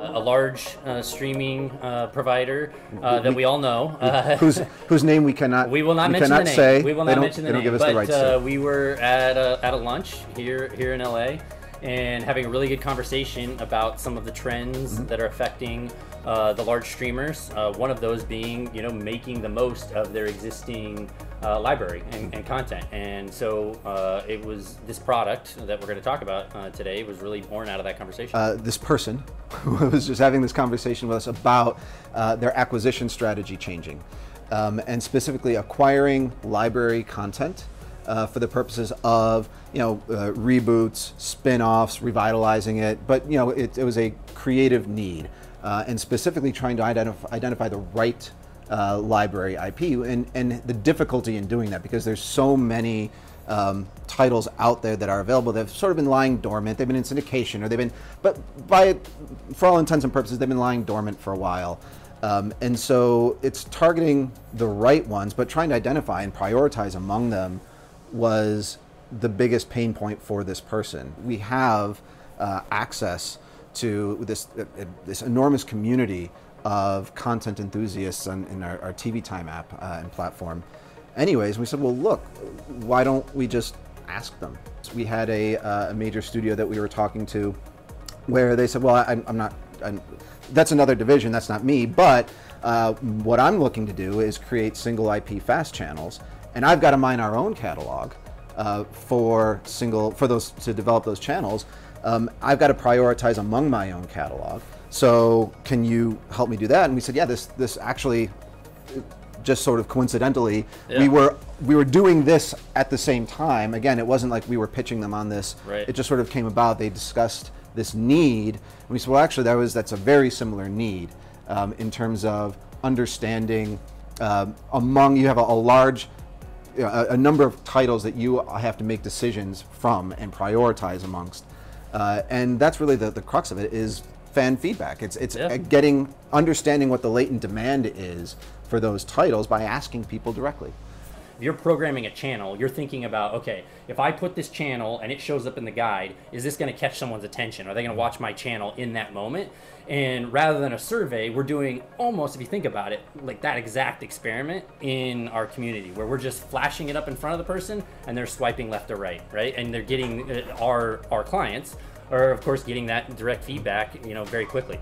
a large uh, streaming uh, provider uh, that we all know. Uh, whose whose name we cannot we will not we mention cannot the name. say. We will not mention the name. give us the but rights uh, to. we were at a, at a lunch here here in LA and having a really good conversation about some of the trends Mm-hmm. that are affecting uh, the large streamers. Uh, one of those being, you know, making the most of their existing uh, library and, and content. And so uh, it was this product that we're going to talk about uh, today was really born out of that conversation. uh, this person who was just having this conversation with us about uh, their acquisition strategy changing, um, and specifically acquiring library content uh, for the purposes of you know reboots, spin-offs, revitalizing it. But you know it, it was a creative need, and specifically trying to identify, identify the right uh, library IP, and and the difficulty in doing that because there's so many um, titles out there that are available that have sort of been lying dormant. They've been in syndication, or they've been, but by for all intents and purposes, they've been lying dormant for a while. Um, and so it's targeting the right ones, but trying to identify and prioritize among them was the biggest pain point for this person. We have uh, access to this uh, this enormous community of content enthusiasts on, in our, our TV Time app uh, and platform. Anyways, we said, well, look, why don't we just ask them? So we had a, uh, a major studio that we were talking to where they said, well, I, I'm not, I'm, that's another division, that's not me, but uh, what I'm looking to do is create single IP fast channels, and I've got to mine our own catalog uh, for single, for those, to develop those channels. Um, I've got to prioritize among my own catalog. So can you help me do that? And we said, yeah, this, this actually just sort of coincidentally, Yeah. we were we were doing this at the same time. Again, it wasn't like we were pitching them on this. Right. It just sort of came about. They discussed this need, and we said, well, actually, that was that's a very similar need um, in terms of understanding um, among you have a, a large. A, a number of titles that you have to make decisions from and prioritize amongst, uh, and that's really the, the crux of it is fan feedback. It's it's Yeah. uh, getting understanding what the latent demand is for those titles by asking people directly. if you're programming a channel, you're thinking about, okay, if I put this channel and it shows up in the guide, is this going to catch someone's attention? Are they going to watch my channel in that moment? And rather than a survey, we're doing almost, if you think about it, like that exact experiment in our community where we're just flashing it up in front of the person and they're swiping left or right, right? And they're getting uh, our our clients are of course getting that direct feedback, you know, very quickly.